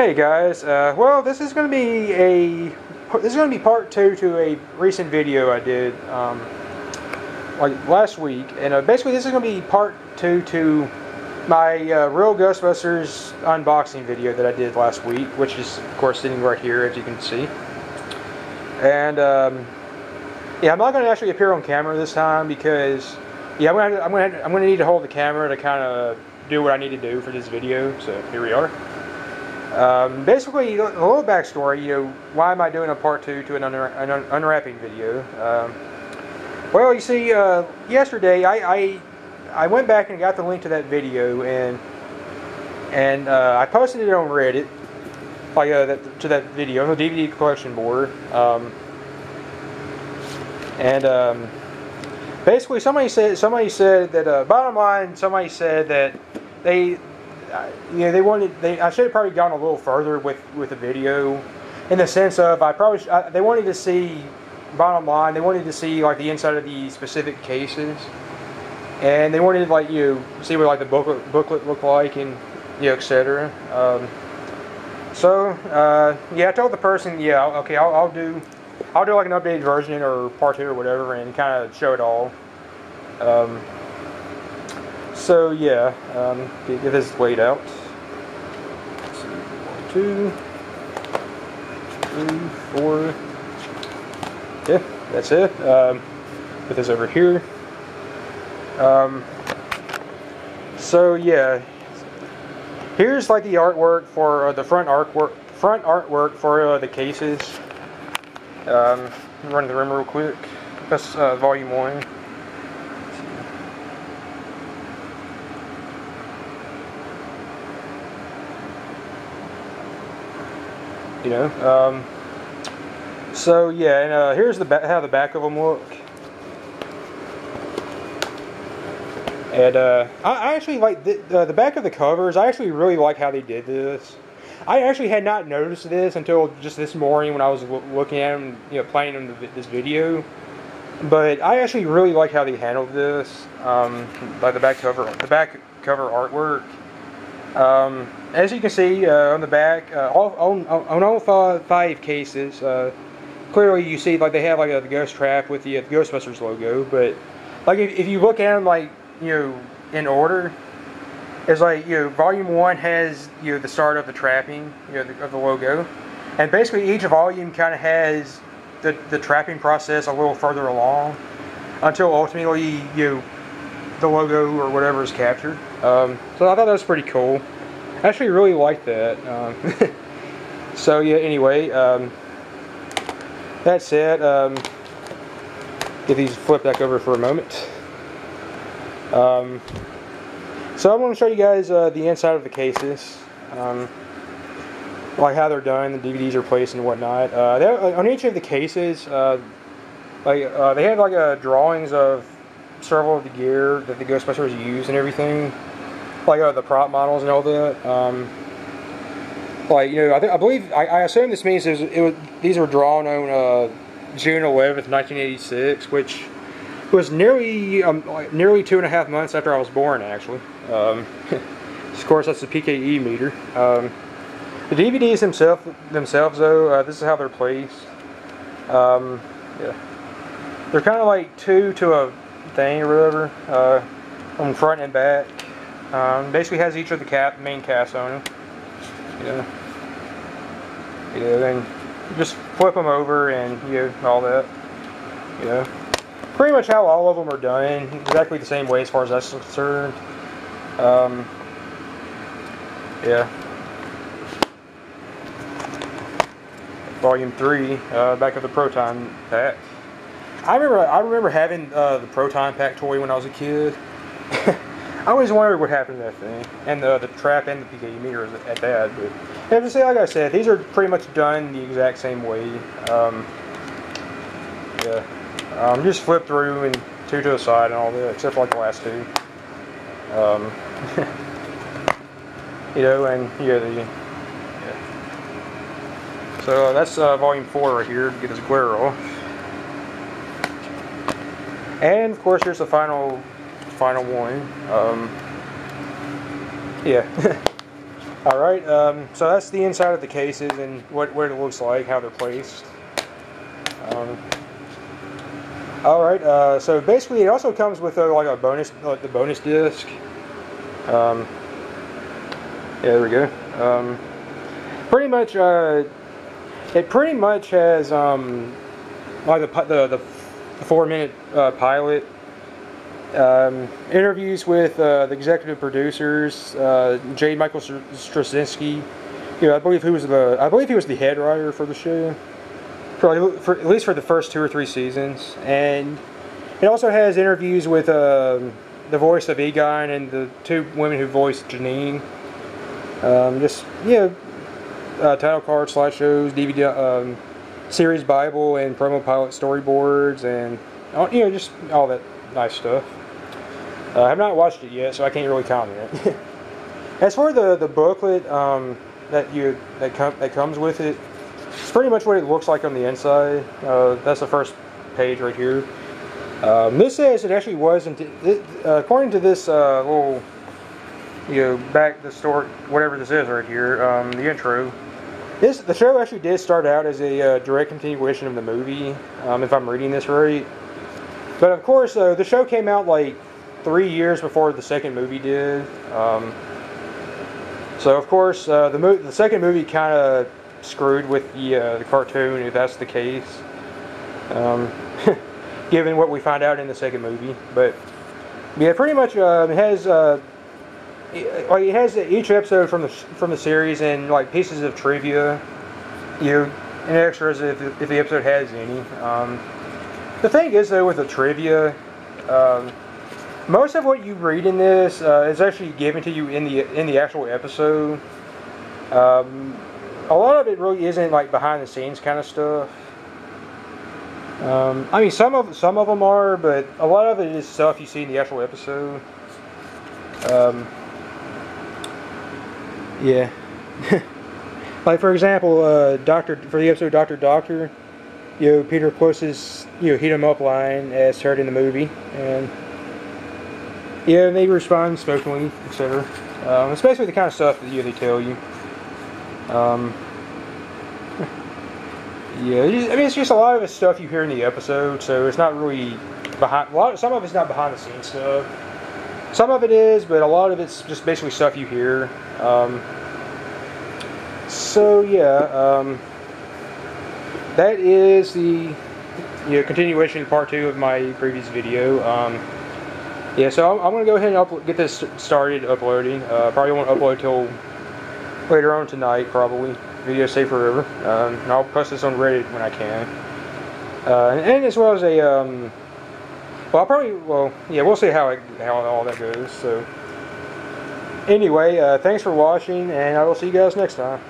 Hey guys, uh, well this is going to be a this is going to be part two to a recent video I did um, like last week, and uh, basically this is going to be part two to my uh, real Ghostbusters unboxing video that I did last week, which is of course sitting right here as you can see. And um, yeah, I'm not going to actually appear on camera this time because yeah, I'm going to I'm going to I'm going to need to hold the camera to kind of do what I need to do for this video. So here we are. Um, basically, a little backstory. You know, why am I doing a part two to an, an unwrapping video? Um, well, you see, uh, yesterday I, I, I went back and got the link to that video and and uh, I posted it on Reddit, like uh, that, to that video on the DVD collection board. Um, and um, basically, somebody said somebody said that uh, bottom line, somebody said that they you know, they wanted. They I should have probably gone a little further with with the video, in the sense of I probably I, they wanted to see. Bottom line, they wanted to see like the inside of the specific cases, and they wanted like you know, see what like the booklet booklet looked like and you know, etc. Um, so uh, yeah, I told the person, yeah, okay, I'll, I'll do, I'll do like an updated version or part two or whatever, and kind of show it all. Um, so yeah, um, get, this laid out. One, two, three, four. Yeah, that's it. Um, put this over here. Um, so yeah, here's like the artwork for uh, the front artwork. Front artwork for uh, the cases. Um, run the room real quick. That's uh, volume one. You know. Um, so yeah, and uh, here's the how the back of them look. And uh, I, I, actually like the, uh, the back of the covers. I actually really like how they did this. I actually had not noticed this until just this morning when I was looking at them, you know, playing them this video. But I actually really like how they handled this, um, the back cover, the back cover artwork. Um, as you can see uh, on the back, uh, all, on, on all five cases, uh, clearly you see like they have like a, ghost trap with the, uh, the Ghostbusters logo. But like if, if, you look at them like you know in order, it's like you know volume one has you know the start of the trapping you know the, of the logo, and basically each volume kind of has the the trapping process a little further along until ultimately you the logo or whatever is captured. Um, so I thought that was pretty cool. I actually really like that. Um, so yeah, anyway, um, that's it. Um, get these flipped back over for a moment. Um, so I'm going to show you guys uh, the inside of the cases. Um, like how they're done, the DVDs are placed and whatnot. Uh, on each of the cases, uh, like uh, they have like uh, drawings of several of the gear that the Ghostbusters use and everything, like uh, the prop models and all that. Um, like you know, I, I believe I, I, assume this means it was, these were drawn on uh, June 11th, 1986, which was nearly um, like nearly two and a half months after I was born, actually. Um, of course, that's the PKE meter. Um, the DVDs themselves, themselves though, uh, this is how they're placed. Um, yeah, they're kind of like two to a thing or whatever uh, on front and back. Um, basically has each of the cap main casts on them. Yeah. Yeah, then just flip them over and you know, all that. Yeah. Pretty much how all of them are done. Exactly the same way as far as that's concerned. Um, yeah. Volume 3, uh, back of the Proton pack. I remember I remember having uh, the Proton Pack toy when I was a kid. I always wondered what happened to that thing, and the the trap and the PKE meter at that. But yeah, just like I said, these are pretty much done the exact same way. Um, yeah, um, just flip through and two to the side and all that, except for like the last two. Um, you know, and yeah, the, yeah. So uh, that's uh, volume four right here. Get his glare off. And of course, here's the final, final one. Um, yeah. All right, um, so that's the inside of the cases and what, what it looks like, how they're placed. Um, all right, uh, so basically it also comes with a, like a bonus, like the bonus disc. Um, yeah, there we go. Um, pretty much, uh, it pretty much has um, like the the, the four minute uh, pilot um, interviews with uh, the executive producers, uh, J. Michael Straczynski. You know, I believe he was the I believe he was the head writer for the show, for, for at least for the first two or three seasons, and it also has interviews with uh, the voice of Egon and the two women who voiced Janine. Um, just you know, uh, title cards, slideshows, DVD, um, series Bible, and promo pilot storyboards, and you know just all that nice stuff. Uh, I have not watched it yet, so I can't really comment. As for the the booklet um, that you that com that comes with it, it's pretty much what it looks like on the inside. Uh, that's the first page right here. Um, this says it actually wasn't. It, uh, according to this uh, little, you know, back the story, whatever this is right here, um, the intro. This the show actually did start out as a uh, direct continuation of the movie, um, if I'm reading this right. But of course, the show came out like three years before the second movie did. Um, so of course, uh, the mo- the second movie kind of screwed with the uh, the cartoon, if that's the case. Um, given what we find out in the second movie, but yeah, pretty much uh, it has uh, like it has each episode from the from the series and like pieces of trivia, you know, and extras if if the episode has any. Um, the thing is though with the trivia. Most of what you read in this uh, is actually given to you in the in the actual episode. Um, a lot of it really isn't like behind the scenes kind of stuff. Um, I mean, some of some of them are, but a lot of it is stuff you see in the actual episode. Um, yeah. like for example, uh, Doctor for the episode Doctor Doctor, you know Peter Pliss's you know hit him up line as heard in the movie, and yeah, they respond smokingly, etc. Um, it's basically the kind of stuff that you they tell you. Um, yeah, I mean it's just a lot of the stuff you hear in the episode, so it's not really behind. A lot, some of it's not behind the scenes stuff. Some of it is, but a lot of it's just basically stuff you hear. Um, so yeah, um, that is the you know, continuation part two of my previous video. Yeah, so I'm, I'm going to go ahead and get this started uploading. Uh, probably won't upload till later on tonight, probably. Video save forever. Um, and I'll post this on Reddit when I can. Uh, and, and, as well as a, um, well, I'll probably, well, yeah, we'll see how, it, how all that goes. So, anyway, uh, thanks for watching, and I will see you guys next time.